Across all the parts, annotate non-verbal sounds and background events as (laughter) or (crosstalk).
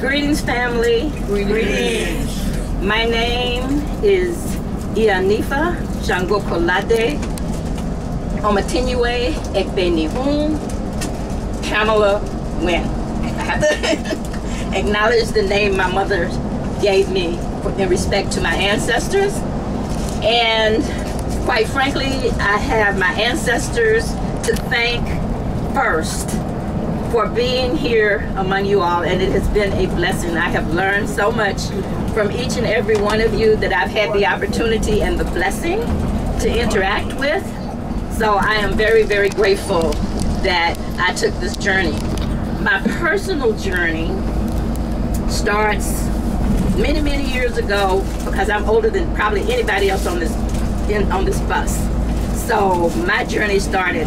Greetings, family. Greetings. My name is Ianifa Jangokolade Omatinue Ekbenihun Pamela Wynn. I (laughs) have to acknowledge the name my mother gave me in respect to my ancestors. And quite frankly, I have my ancestors to thank first for being here among you all, and it has been a blessing. I have learned so much from each and every one of you that I've had the opportunity and the blessing to interact with. So I am very, very grateful that I took this journey. My personal journey starts many, many years ago because I'm older than probably anybody else on this in, on this bus. So my journey started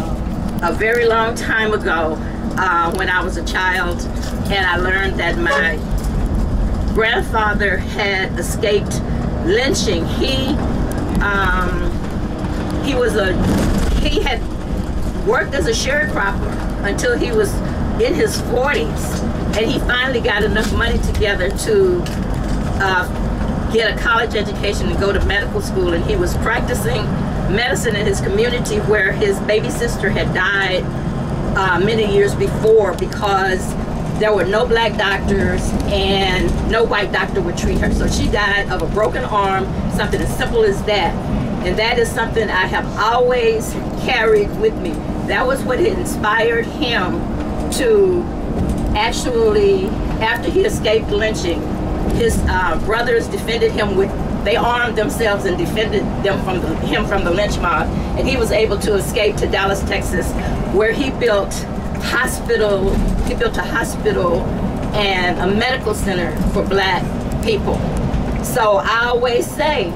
a very long time ago uh, when I was a child, and I learned that my grandfather had escaped lynching. He um, he was a he had worked as a sharecropper until he was in his 40s, and he finally got enough money together to uh, get a college education and go to medical school, and he was practicing medicine in his community where his baby sister had died uh, many years before because there were no black doctors and no white doctor would treat her. So she died of a broken arm, something as simple as that. And that is something I have always carried with me. That was what inspired him to actually, after he escaped lynching, his uh, brothers defended him with they armed themselves and defended them from the, him from the lynch mob and he was able to escape to Dallas Texas where he built hospital he built a hospital and a medical center for black people. So I always say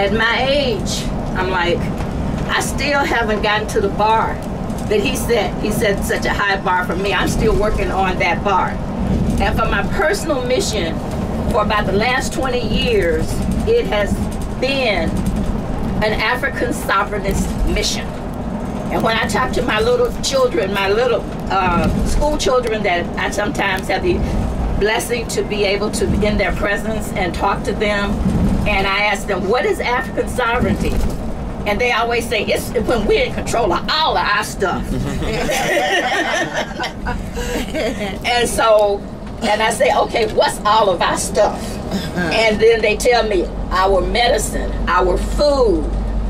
at my age I'm like I still haven't gotten to the bar that he said he set such a high bar for me. I'm still working on that bar. And for my personal mission for about the last 20 years, it has been an African sovereignist mission. And when I talk to my little children, my little uh, school children that I sometimes have the blessing to be able to be in their presence and talk to them, and I ask them, what is African sovereignty? And they always say, it's when we're in control of all of our stuff. (laughs) (laughs) and so and I say, okay, what's all of our stuff? Uh-huh. and then they tell me our medicine, our food,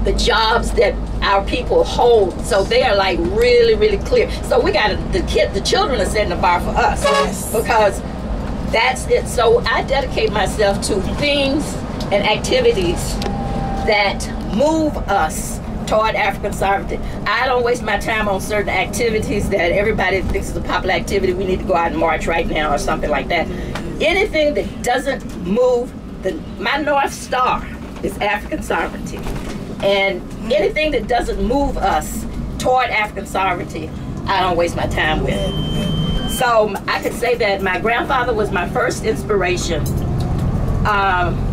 the jobs that our people hold. So they are like really, really clear. So we got the kid, the children are setting the bar for us yes. because that's it. So I dedicate myself to things and activities that move us toward African sovereignty. I don't waste my time on certain activities that everybody thinks is a popular activity. We need to go out and march right now or something like that. Anything that doesn't move, the, my North Star is African sovereignty. And anything that doesn't move us toward African sovereignty, I don't waste my time with. So I could say that my grandfather was my first inspiration. Um,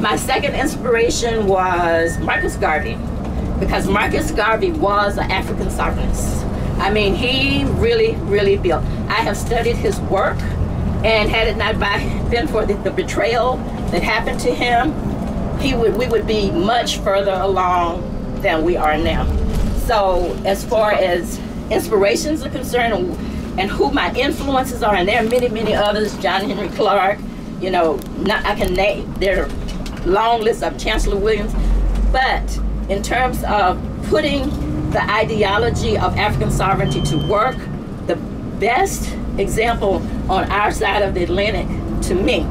my second inspiration was Marcus Garvey because Marcus Garvey was an African sovereignist. I mean, he really, really built. I have studied his work, and had it not been for the, the betrayal that happened to him, he would we would be much further along than we are now. So, as far as inspirations are concerned, and, and who my influences are, and there are many, many others. John Henrik Clarke, you know, not, I can name their long list of Chancellor Williams, but in terms of putting the ideology of African sovereignty to work, the best example on our side of the Atlantic to me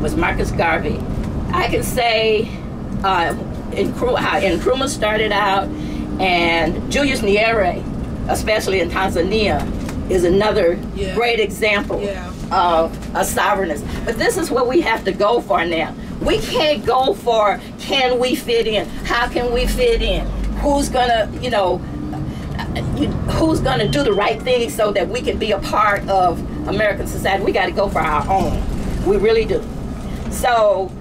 was Marcus Garvey. I can say uh, in, how Nkrumah started out, and Julius Nyerere, especially in Tanzania, is another yeah. great example yeah. of a sovereignist. But this is what we have to go for now. We can't go for can we fit in? How can we fit in? Who's gonna, you know, who's gonna do the right thing so that we can be a part of American society? We got to go for our own. We really do. So,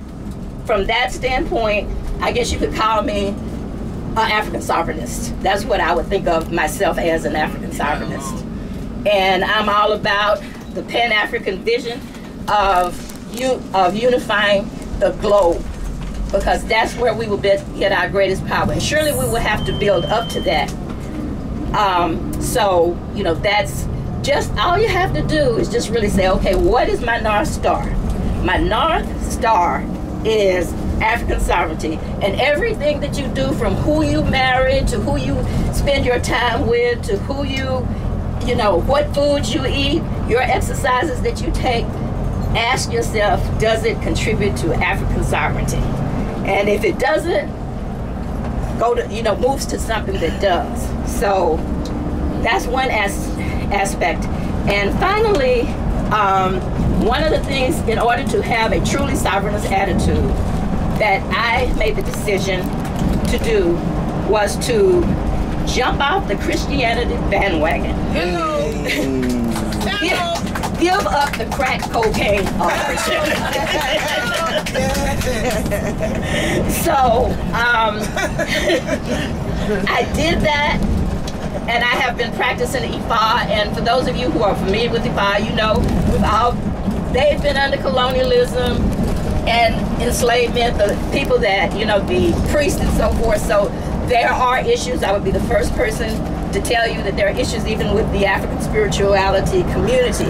from that standpoint, I guess you could call me an African sovereignist. That's what I would think of myself as an African sovereignist. And I'm all about the Pan African vision of you of unifying the globe because that's where we will get our greatest power. And surely we will have to build up to that. Um, so, you know, that's just all you have to do is just really say, okay, what is my North Star? My North Star is African sovereignty. And everything that you do from who you marry to who you spend your time with to who you, you know, what foods you eat, your exercises that you take, ask yourself, does it contribute to African sovereignty? And if it doesn't, go to, you know, moves to something that does. So that's one as aspect. And finally, um, one of the things in order to have a truly sovereignist attitude that I made the decision to do was to jump off the Christianity bandwagon. give, (laughs) give up the crack cocaine (laughs) so um, (laughs) I did that and I have been practicing Ifa. And for those of you who are familiar with Ifa, you know we've all they've been under colonialism and enslavement. The people that you know, the priests and so forth. So there are issues. I would be the first person to tell you that there are issues even with the African spirituality community.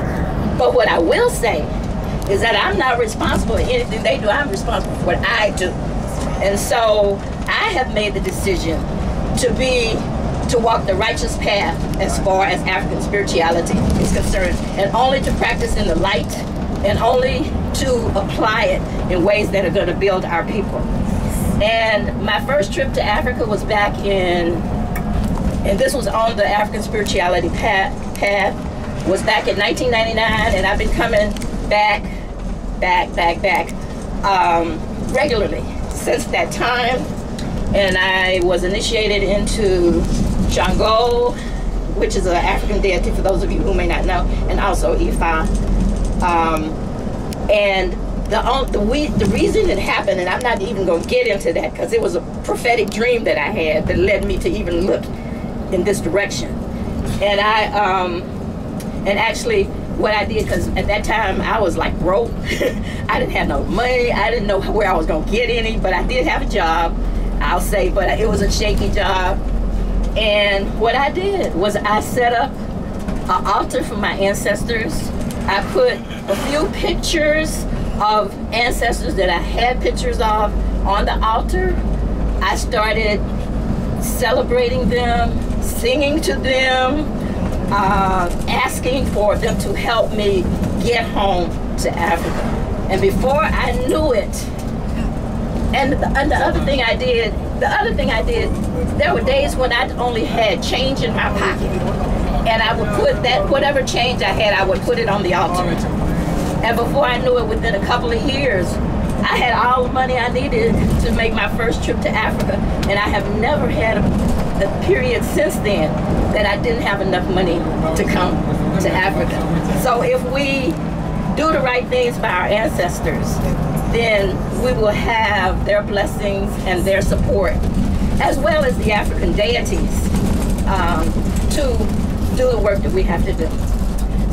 But what I will say is that I'm not responsible for anything they do. I'm responsible for what I do. And so I have made the decision to be to walk the righteous path as far as African spirituality is concerned, and only to practice in the light, and only to apply it in ways that are going to build our people. And my first trip to Africa was back in, and this was on the African spirituality path, path was back in 1999, and I've been coming back, back, back, back um, regularly since that time. And I was initiated into Shango, which is an African deity for those of you who may not know, and also Ifa. Um, and the, the, we, the reason it happened, and I'm not even going to get into that because it was a prophetic dream that I had that led me to even look in this direction. And I, um, and actually, what I did, because at that time I was like broke. (laughs) I didn't have no money. I didn't know where I was going to get any, but I did have a job, I'll say, but it was a shaky job. And what I did was I set up an altar for my ancestors. I put a few pictures of ancestors that I had pictures of on the altar. I started celebrating them, singing to them, uh, asking for them to help me get home to Africa. And before I knew it, and the, and the other thing I did, the other thing I did, there were days when I only had change in my pocket. And I would put that, whatever change I had, I would put it on the altar. And before I knew it, within a couple of years, I had all the money I needed to make my first trip to Africa. And I have never had a, a period since then that I didn't have enough money to come to Africa. So if we do the right things by our ancestors, then we will have their blessings and their support, as well as the African deities, um, to do the work that we have to do.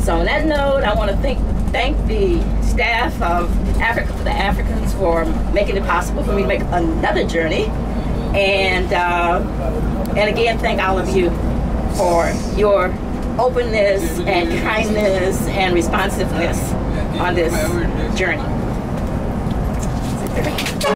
So on that note, I want to thank thank the staff of Africa for the Africans for making it possible for me to make another journey, and uh, and again thank all of you for your openness and kindness and responsiveness on this journey.